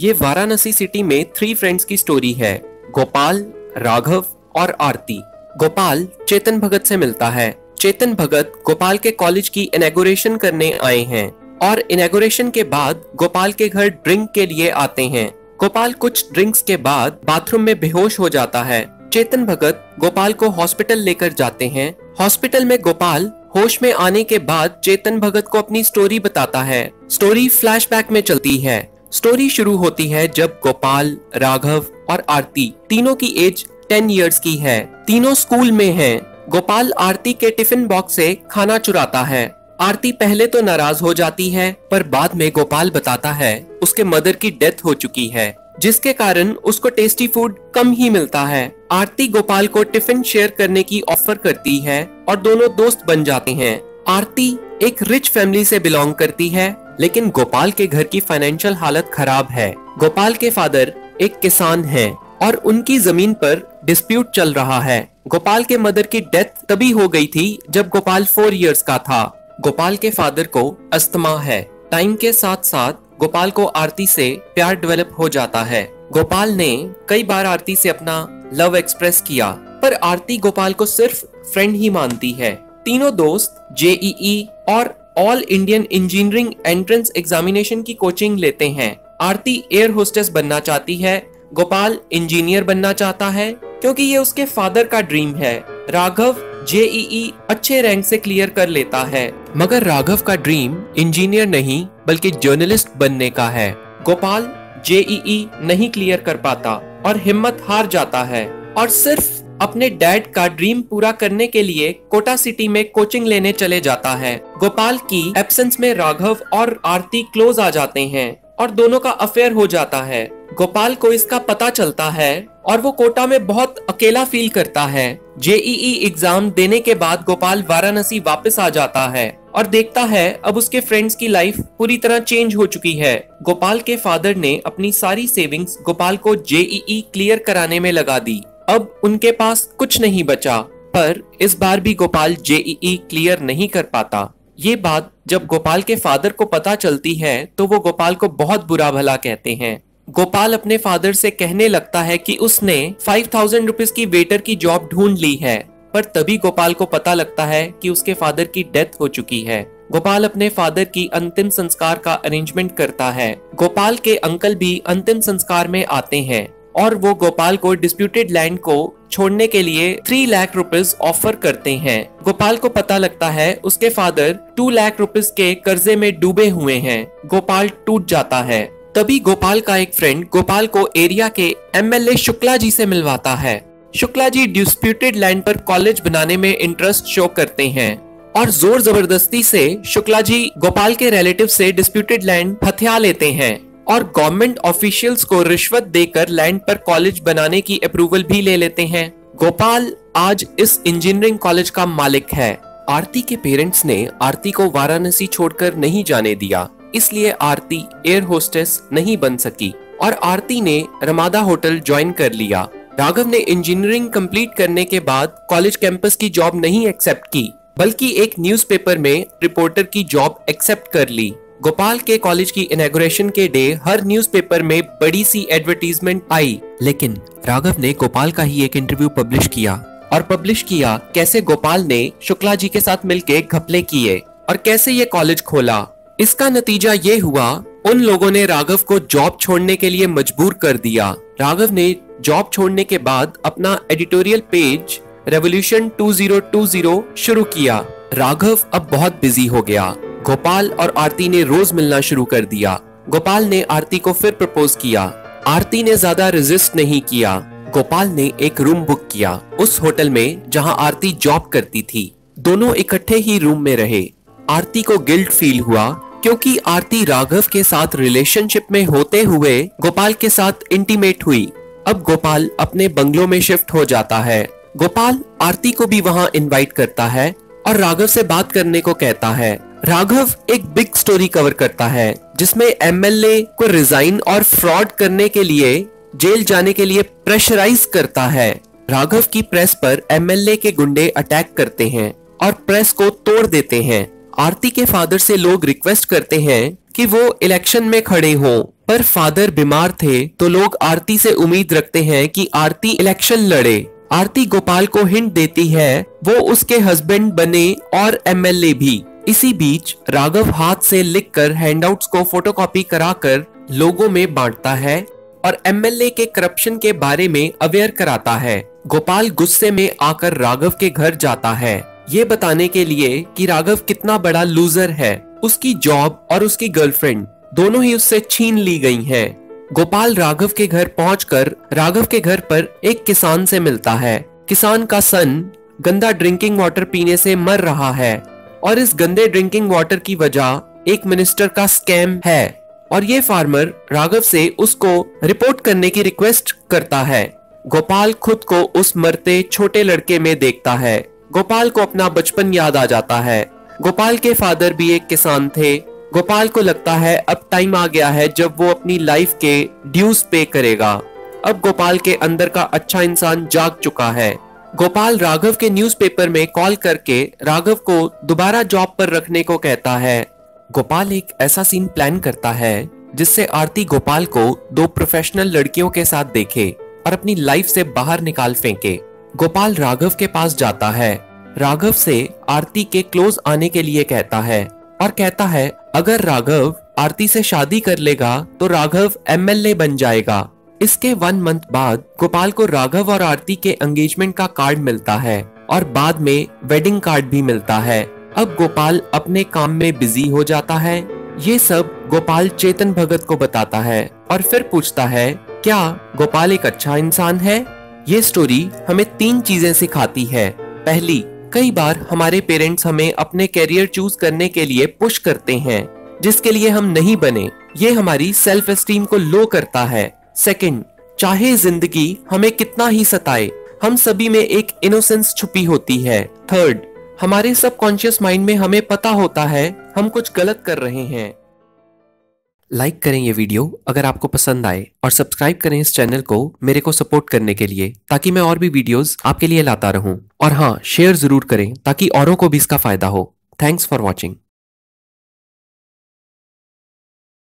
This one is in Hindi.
ये वाराणसी सिटी में थ्री फ्रेंड्स की स्टोरी है, गोपाल, राघव और आरती। गोपाल चेतन भगत से मिलता है। चेतन भगत गोपाल के कॉलेज की इनेगोरेशन करने आए हैं और इनेगोरेशन के बाद गोपाल के घर ड्रिंक के लिए आते हैं। गोपाल कुछ ड्रिंक्स के बाद बाथरूम में बेहोश हो जाता है। चेतन भगत गोपाल को हॉस्पिटल लेकर जाते हैं। हॉस्पिटल में गोपाल होश में आने के बाद चेतन भगत को अपनी स्टोरी बताता है। स्टोरी फ्लैशबैक में चलती है। स्टोरी शुरू होती है जब गोपाल, राघव और आरती तीनों की एज टेन इयर्स की है। तीनों स्कूल में हैं। गोपाल आरती के टिफ़िन बॉक्स से खाना चुराता है। आरती पहले तो नाराज़ हो जाती है, पर बाद में गोपाल बताता है, उसके मदर की डेथ हो चुकी है, जिसके कारण उसको टेस्टी फ़ूड कम ही मिलता है। आरती गोपाल को टिफ़िन शेयर करने की ऑफ़र करती है और दोनों दोस्त बन जाते हैं। आरती एक रिच फैमिली से बिलोंग करती है लेकिन गोपाल के घर की फाइनेंशियल हालत खराब है। गोपाल के फादर एक किसान हैं और उनकी ज़मीन पर डिस्प्यूट चल रहा है। गोपाल के मदर की डेथ तभी हो गई थी जब गोपाल फोर इयर्स का था। गोपाल के फादर को अस्थमा है। टाइम के साथ साथ गोपाल को आरती से प्यार डेवलप हो जाता है। गोपाल ने कई बार आरती से अपना लव एक्सप्रेस किया, पर आरती गोपाल को सिर्फ़ फ्रेंड ही मानती है। तीनों दोस्त जेईई और all Indian engineering entrance examination की कोचिंग लेते हैं। आरती एयर होस्टेस बनना चाहती है, गोपाल इंजीनियर बनना चाहता है, क्योंकि ये उसके फादर का ड्रीम है। राघव जेईई अच्छे रैंक से क्लियर कर लेता है। मगर राघव का ड्रीम इंजीनियर नहीं, बल्कि जर्नलिस्ट बनने का है। गोपाल जेईई नहीं क्लियर कर पाता और हिम्मत हार जाता है। और सिर्फ़ अपने डैड का ड्रीम पूरा करने के लिए कोटा सिटी में कोचिंग लेने चले जाता है। गोपाल की एब्सेंस में राघव और आरती क्लोज आ जाते हैं और दोनों का अफेयर हो जाता है। गोपाल को इसका पता चलता है और वो कोटा में बहुत अकेला फील करता है। जेईई एग्ज़ाम देने के बाद गोपाल वाराणसी वापस आ जाता है और देखता है अब उसके फ्रेंड्स की लाइफ पूरी तरह चेंज हो चुकी है। गोपाल के फादर ने अपनी सारी सेविंग्स गोपाल को जेईई क्लियर कराने में लगा दी। अब उनके पास कुछ नहीं बचा, पर इस बार भी गोपाल जेईई क्लियर नहीं कर पाता। ये बात जब गोपाल के फादर को पता चलती है तो वो गोपाल को बहुत बुरा भला कहते हैं। गोपाल अपने फादर से कहने लगता है कि उसने फाइव थाउज़ेंड रुपीज़ की वेटर की जॉब ढूंढ ली है, पर तभी गोपाल को पता लगता है कि उसके फादर की डेथ हो चुकी है। गोपाल अपने फादर की अंतिम संस्कार का अरेंजमेंट करता है। गोपाल के अंकल भी अंतिम संस्कार में आते हैं। और वो गोपाल को डिस्प्यूटेड लैंड को छोड़ने के लिए थ्री लाख रुपीज़ ऑफ़र करते हैं। गोपाल को पता लगता है उसके फादर टू लाख रुपीज़ के कर्जे में डूबे हुए हैं। गोपाल टूट जाता है। तभी गोपाल का एक फ्रेंड गोपाल को एरिया के एमएलए शुक्ला जी से मिलवाता है। शुक्ला जी डिस्प्यूटेड लैंड पर कॉलेज बनाने में इंटरेस्ट शो करते हैं और ज़ोर ज़बरदस्ती से शुक्ला जी गोपाल के रिलेटिव से डिस्प्यूटेड लैंड हथिया लेते हैं। और गवर्नमेंट ऑफिशियल्स को रिश्वत देकर लैंड पर कॉलेज बनाने की अप्रूवल भी ले लेते हैं। गोपाल, आज इस इंजीनियरिंग कॉलेज का मालिक है। आरती के पेरेंट्स ने आरती को वाराणसी छोड़कर नहीं जाने दिया। इसलिए आरती एयर होस्टेस नहीं बन सकी और आरती ने रमादा होटल ज्वाइन कर लिया। राघव ने इंजीनियरिंग कंप्लीट करने के बाद कॉलेज कैंपस की जॉब नहीं एक्सेप्ट की, बल्कि एक न्यूज़पेपर में रिपोर्टर की जॉब एक्सेप्ट कर ली। गोपाल के कॉलेज की इनेगोरेशन के डे हर न्यूज़पेपर में बड़ी सी एडवर्टीजमेंट आई। लेकिन राघव ने गोपाल का ही एक इंटरव्यू पब्लिश किया और पब्लिश किया कैसे गोपाल ने शुक्ला जी के साथ मिलकर घपले किए और कैसे ये कॉलेज खोला। इसका नतीजा ये हुआ, उन लोगों ने राघव को जॉब छोड़ने के लिए मजबूर कर दिया। राघव ने जॉब छोड़ने के बाद अपना एडिटोरियल पेज रेवोल्यूशन 2020 शुरू किया। राघव अब बहुत बिज़ी हो गया। गोपाल और आरती ने रोज मिलना शुरू कर दिया। गोपाल ने आरती को फिर प्रपोज किया। आरती ने ज़्यादा रेजिस्ट नहीं किया। गोपाल ने एक रूम बुक किया, उस होटल में जहाँ आरती जॉब करती थी। दोनों इकट्ठे ही रूम में रहे। आरती को गिल्ट फील हुआ, क्योंकि आरती राघव के साथ रिलेशनशिप में होते हुए गोपाल के साथ इंटीमेट हुई। अब गोपाल अपने बंगलों में शिफ्ट हो जाता है। गोपाल आरती को भी वहाँ इनवाइट करता है और राघव से बात करने को कहता है। राघव एक बिग स्टोरी कवर करता है, जिसमें एमएलए को रिजाइन और फ्रॉड करने के लिए, जेल जाने के लिए प्रेशराइज करता है। राघव की प्रेस पर एमएलए के गुंडे अटैक करते हैं और प्रेस को तोड़ देते हैं। आरती के फादर से लोग रिक्वेस्ट करते हैं कि वो इलेक्शन में खड़े हों, पर फादर बीमार थे तो लोग आरती से उम्मीद रखते हैं कि आरती इलेक्शन लड़े। आरती गोपाल को हिंट देती है, वो उसके हस्बैंड बने और एमएलए भी। इसी बीच राघव हाथ से लिखकर हैंडआउट्स को फोटोकॉपी कराकर लोगों में बांटता है और एमएलए के करप्शन के बारे में अवेयर कराता है। गोपाल गुस्से में आकर राघव के घर जाता है। ये बताने के लिए कि राघव कितना बड़ा लूजर है, उसकी जॉब और उसकी गर्लफ्रेंड दोनों ही उससे छीन ली गई हैं। गोपाल राघव के घर पहुंचकर राघव के घर पर एक किसान से मिलता है। किसान का सन गंदा ड्रिंकिंग वाटर पीने से मर रहा है। और इस गंदे ड्रिंकिंग वाटर की वजह एक मिनिस्टर का स्कैम है। और ये फार्मर राघव से उसको रिपोर्ट करने की रिक्वेस्ट करता है। गोपाल खुद को उस मरते छोटे लड़के में देखता है। गोपाल को अपना बचपन याद आ जाता है। गोपाल के फादर भी एक किसान थे। गोपाल को लगता है अब टाइम आ गया है जब वो अपनी लाइफ के ड्यूज पे करेगा। अब गोपाल के अंदर का अच्छा इंसान जाग चुका है। गोपाल राघव के न्यूज़पेपर में कॉल करके राघव को दोबारा जॉब पर रखने को कहता है। गोपाल एक ऐसा सीन प्लान करता है, जिससे आरती गोपाल को दो प्रोफेशनल लड़कियों के साथ देखे और अपनी लाइफ से बाहर निकाल फेंके। गोपाल राघव के पास जाता है। राघव से आरती के क्लोज आने के लिए कहता है और कहता है, अगर राघव आरती से शादी कर लेगा तो राघव एमएलए बन जाएगा। इसके वन मंथ बाद गोपाल को राघव और आरती के एंगेजमेंट का कार्ड मिलता है और बाद में वेडिंग कार्ड भी मिलता है। अब गोपाल अपने काम में बिज़ी हो जाता है। ये सब गोपाल चेतन भगत को बताता है और फिर पूछता है, क्या गोपाल एक अच्छा इंसान है? ये स्टोरी हमें तीन चीज़ें सिखाती है। पहली, कई बार हमारे पेरेंट्स हमें अपने करियर चूज़ करने के लिए पुश करते हैं, जिसके लिए हम नहीं बने। ये हमारी सेल्फ एस्टीम को लो करता है। सेकंड चाहे ज़िंदगी हमें कितना ही सताए, हम सभी में एक इनोसेंस छुपी होती है। थर्ड हमारे सबकॉन्शियस माइंड में हमें पता होता है, हम कुछ गलत कर रहे हैं। लाइक like करें ये वीडियो अगर आपको पसंद आए और सब्सक्राइब करें इस चैनल को मेरे को सपोर्ट करने के लिए, ताकि मैं और भी वीडियोस आपके लिए लाता रहूँ। और हाँ शेयर ज़रूर करें, ताकि औरों को भी इसका फ़ायदा हो। Thanks for watching